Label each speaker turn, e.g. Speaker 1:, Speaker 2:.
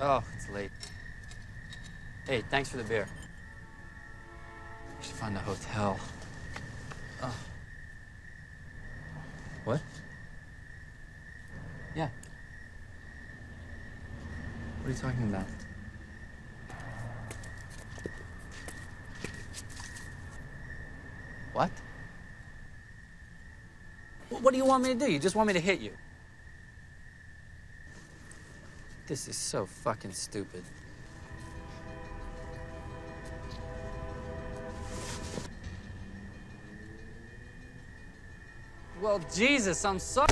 Speaker 1: Oh, it's late. Hey, thanks for the beer. We should find a hotel. Oh. What? Yeah. What are you talking about? What? What do you want me to do? You just want me to hit you? This is so fucking stupid. Well, Jesus, I'm sorry.